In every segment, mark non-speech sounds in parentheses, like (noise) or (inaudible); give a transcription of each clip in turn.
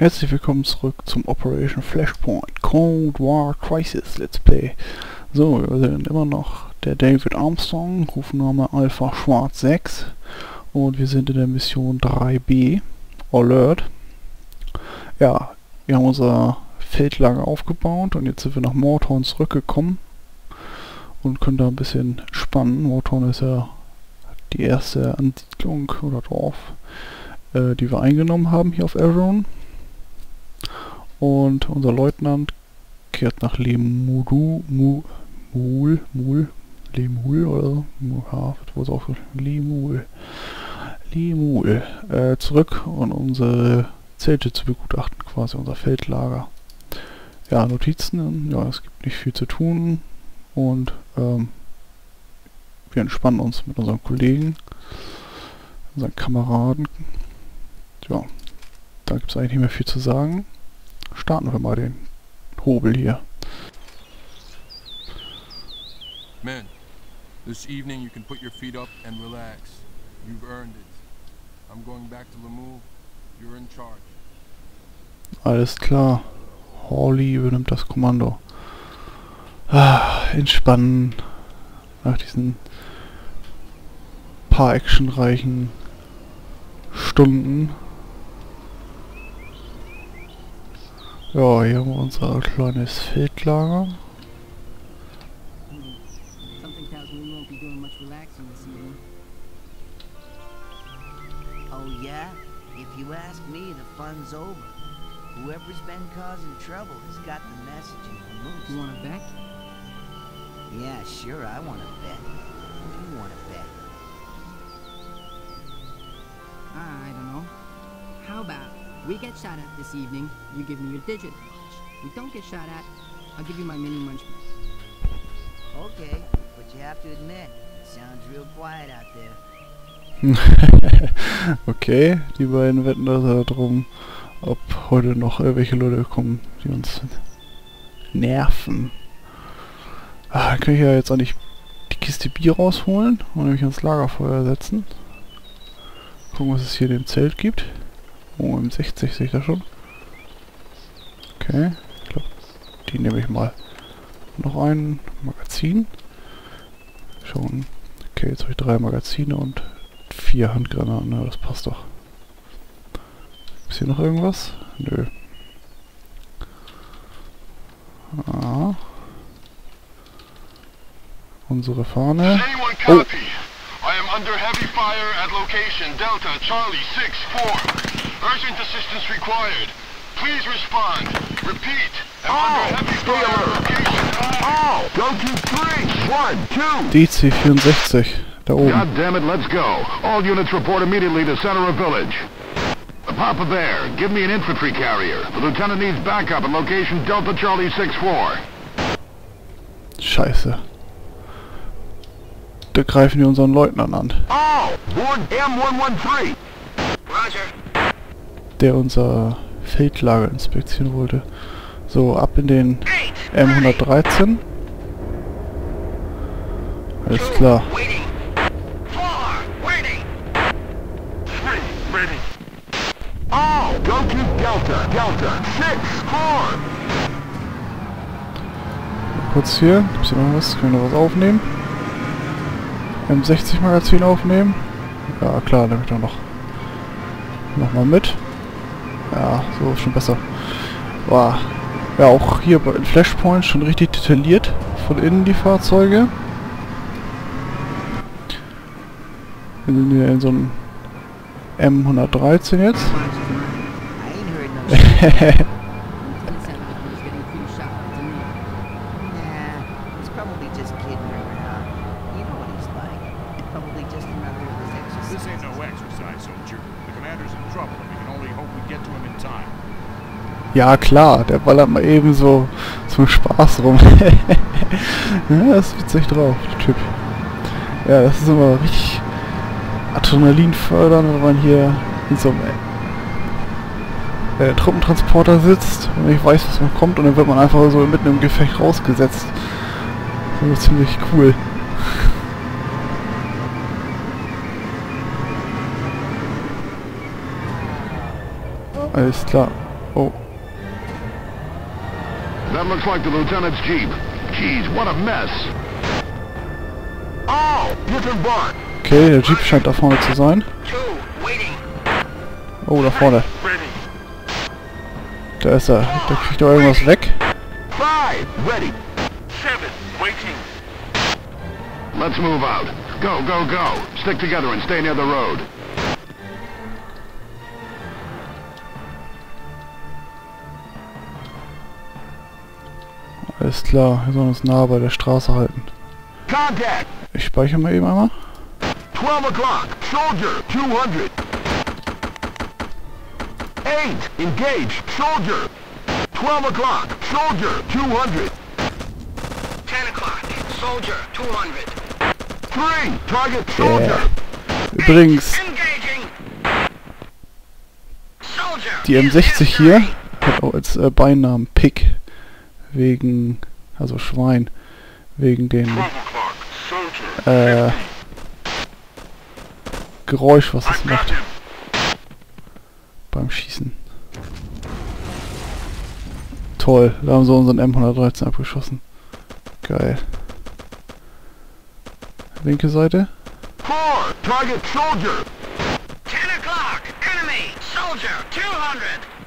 Herzlich willkommen zurück zum Operation Flashpoint Cold War Crisis Let's Play. So, wir sind immer noch der David Armstrong, Rufname Alpha Schwarz 6 und wir sind in der Mission 3b, Alert. Ja, wir haben unser Feldlager aufgebaut und jetzt sind wir nach Morton zurückgekommen und können da ein bisschen spannen. Morton ist ja die erste Ansiedlung oder Dorf, äh, die wir eingenommen haben hier auf Aeron. Und unser Leutnant kehrt nach Lemuru, Mu, Mul, Mul, Lemul oder ja, wird wohl auch Lemul, Lemul, äh, zurück und unsere Zelte zu begutachten, quasi unser Feldlager. Ja, Notizen, ja, es gibt nicht viel zu tun und ähm, wir entspannen uns mit unseren Kollegen, unseren Kameraden. Ja, da gibt es eigentlich nicht mehr viel zu sagen starten wir mal den Hobel hier. Men, this evening you can put your feet up and relax. You've earned it. I'm going back to Lemou. You're in charge. Alles klar. Hawley übernimmt das Kommando. Ah, entspannen. Nach diesen paar actionreichen Stunden. Ja, hier haben wir unser kleines Feldlager. Something tells me we won't be doing much relaxing this evening. Oh yeah? If you ask me, the fun's over. Whoever's been causing trouble has got the message in the You moose. want to bet? Yeah, sure, I want to bet. Who do you want to bet? We get shot at this evening, you give me your digit. We don't get shot at, I'll give you my mini munch. Okay, but you have to admit, it sounds real quiet out there. (laughs) okay, die beiden wetten da darum, ob heute noch irgendwelche Leute kommen, die uns nerven. Ah, dann kann ich ja jetzt eigentlich die Kiste Bier rausholen und nämlich ans Lagerfeuer setzen. Gucken, was es hier in dem Zelt gibt. Oh, M60 sehe ich da schon. Okay, ich glaube, die nehme ich mal. Noch ein Magazin. Schon. Okay, jetzt habe ich drei Magazine und vier Handgranaten. Ja, das passt doch. Ist hier noch irgendwas? Nö. Ah. Unsere Fahne. Copy? I am under heavy fire at location Delta Charlie 6-4. Urgent assistance required. Please respond. Repeat. I'm under heavy fire at location. Oh, go to three. One, two. DC64. Da oben. God damn it, let's go. All units report immediately to center of village. Papa Bear, give me an infantry carrier. The lieutenant needs backup at location Delta Charlie 6-4. Scheiße. Da greifen die unseren Leutnant an. Oh, board M113. Der unser Feldlager inspizieren wollte. So, ab in den M113. Alles klar. Waiting. Four. Waiting. Ready. Ready. Oh, go to Delta. Delta 6-4. Kurz hier. Gibt's hier noch was? Können wir noch was aufnehmen? M60 Magazin aufnehmen? Ja, klar, nehme ich doch noch. Nochmal mit. Ja, so schon besser. Boah. Ja, auch hier bei den Flashpoint schon richtig detailliert. Von innen die Fahrzeuge. Wir sind hier in so einem M113 jetzt. (laughs) Ja klar, der ballert mal eben so zum Spaß rum. (laughs) ja, das ist witzig drauf, der Typ. Ja, das ist immer richtig Adrenalin fördern, wenn man hier in so einem äh, Truppentransporter sitzt und nicht weiß, was man kommt und dann wird man einfach so mitten im Gefecht rausgesetzt. So ziemlich cool. (laughs) Alles klar. Oh, That looks like the lieutenant's jeep. Jeez, what a mess. Oh, disembark. okay, der Jeep scheint da vorne zu sein. Two, waiting. Oh, da vorne. Da ist er. Da kriegt er irgendwas weg. Five, ready. Seven, waiting. Let's move out. Go, go, go. Stick together and stay near the road. Alles klar, wir sollen uns nah bei der Straße halten. Ich speichere mal eben einmal. 12 o'clock. Soldier, 200. 8, engage. Soldier. 12 o'clock. Soldier, 200. 10 o'clock. Soldier, 200. 3, target soldier. Übrigens, Engaging. Soldier. die M60 hier hat auch als äh, Beinamen Pick. Wegen, also Schwein. Wegen den äh, Geräusch, was es macht beim Schießen. Toll, da haben sie unseren M113 abgeschossen. Geil. Linke Seite. 4, target soldier. 10 o'clock. Enemy. Soldier, 200.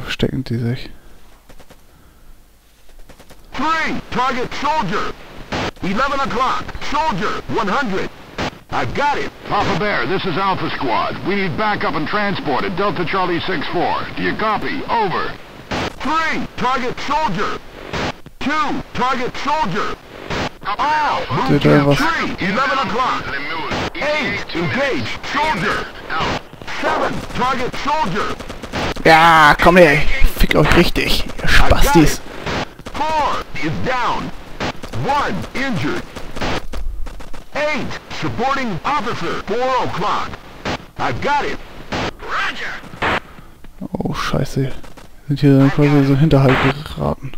Na, wo verstecken die sich? 3, target soldier. 11 o'clock. Soldier, 100. I've got it. Papa Bear, this is Alpha Squad. We need backup and transport at Delta Charlie 6-4. Do you copy? Over. 3, target soldier. 2, target soldier. All, move to 3, 11 o'clock. 8, engage, soldier. 7, target soldier. Ja, komm her, ich fick euch richtig, ihr Spastis. 4 is down. 1 injured. 8 supporting officer. 4 o'clock. I've got it. Roger. Oh, scheiße. Sind hier quasi so in Hinterhalt geraten.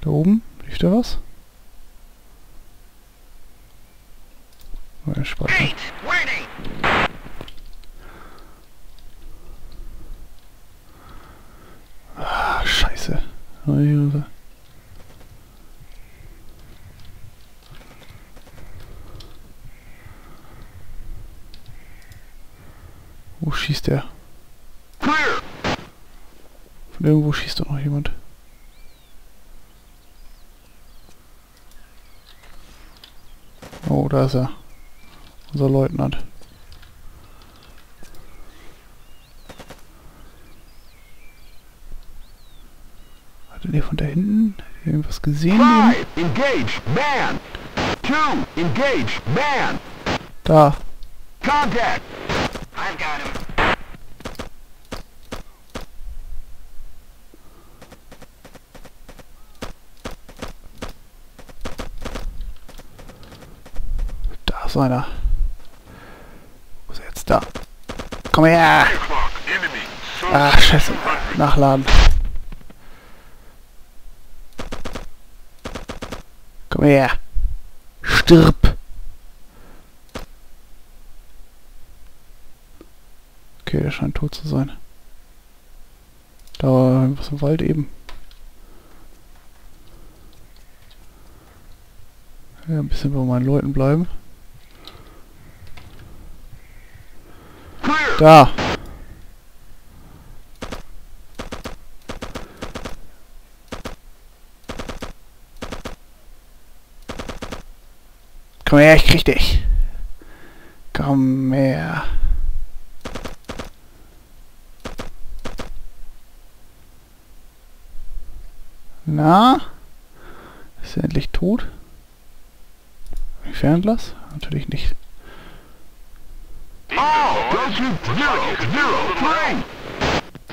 Da oben? Lief da was? Oh, ein Speicher. Eight, waiting. Ah, Wo schießt der? Von irgendwo schießt doch noch jemand. Oh, da ist er. Unser Leutnant. Den von da hinten irgendwas gesehen? 5 engage. Man. 2 engage. Man. Da. Contact. I've got him. Da ist einer. Wo ist er jetzt? Da. Komm her! Ah, scheiße. Nachladen. Her. Stirb. Okay, der scheint tot zu sein. Da war irgendwas im Wald eben. Ja, ein bisschen bei meinen Leuten bleiben. Da. Komm her, ich krieg dich. Komm her. Na? Ist er endlich tot? Fernglas? Natürlich nicht. Three.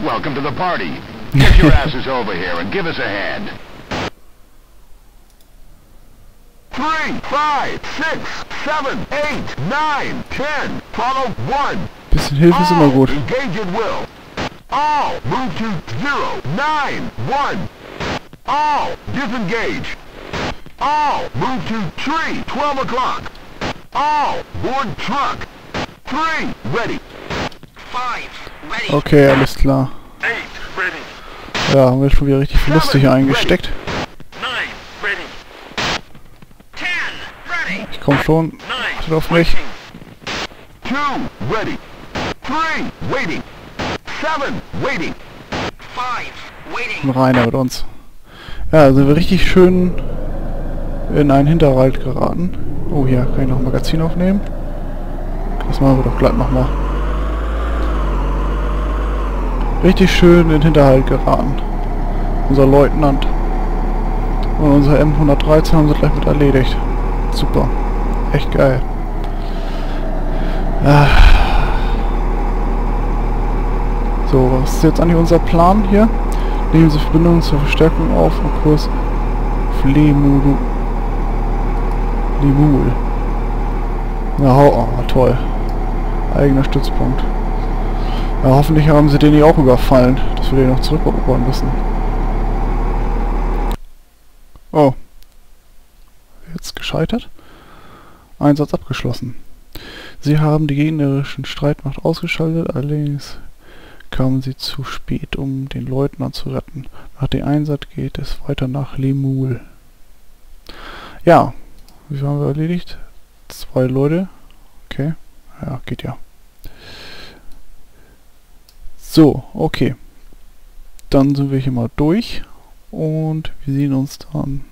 Welcome to the party. (laughs) Get your asses over here and give us a hand. Three, five, six, seven, eight, nine, ten. Follow one. Bisschen Hilfe ist immer All gut. engage at will. All move to zero, nine, one. All disengage. All move to tree, 12 o'clock. All, board truck. Three, ready. Five, ready. Okay, alles klar. Eight, ready. Ja, haben wir schon wieder richtig Verluste hier eingesteckt. Komm schon. Nine, Achtet auf mich. Two, ready. Three, waiting. Seven, waiting. Five, waiting. Ein Reiner mit uns. Ja, sind wir richtig schön in einen Hinterwald geraten. Oh, hier kann ich noch ein Magazin aufnehmen. Das machen wir doch glatt nochmal. Richtig schön in den Hinterhalt geraten. Unser Leutnant. Und unser M113 haben sie gleich mit erledigt. Super. Echt geil. Ah. So, was ist jetzt eigentlich unser Plan hier? Nehmen Sie Verbindungen zur Verstärkung auf und Kurs Flemulu. Limul. Na, oh, toll. Eigener Stützpunkt. Ja, hoffentlich haben sie den hier auch überfallen, dass wir den noch zurückerobern müssen. Oh. Jetzt gescheitert. Einsatz abgeschlossen. Sie haben die gegnerischen Streitmacht ausgeschaltet, allerdings kamen sie zu spät, um den Leutnant zu retten. Nach dem Einsatz geht es weiter nach Lemul. Ja, wie haben wir erledigt? Zwei Leute. Okay. Ja, geht ja. So, okay. Dann sind wir hier mal durch. Und wir sehen uns dann...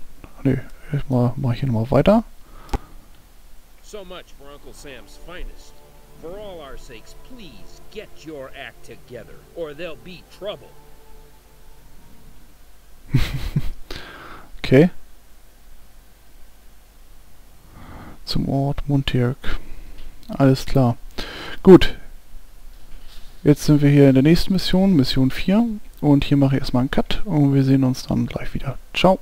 Ne, erstmal mache ich hier nochmal weiter. So much for Uncle Sam's finest. For all our sakes, please get your act together, or there'll be trouble. (laughs) Okay. Zum Ort Montirk. Alles klar. Gut. Jetzt sind wir hier in der nächsten Mission, Mission 4. Und hier mache ich erstmal einen Cut und wir sehen uns dann gleich wieder. Ciao.